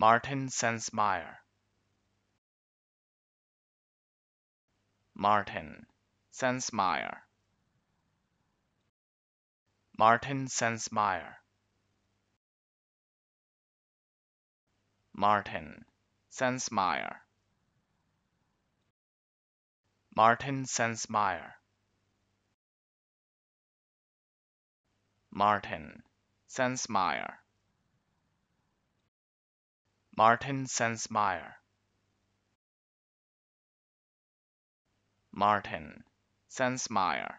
Martin Sensmeyer. Martin Sensmeyer. Martin Sensmeyer. Martin Sensmeyer. Martin Sensmeyer. Martin Sansmeyer Martin Sensmeyer. Martin Sensmeyer.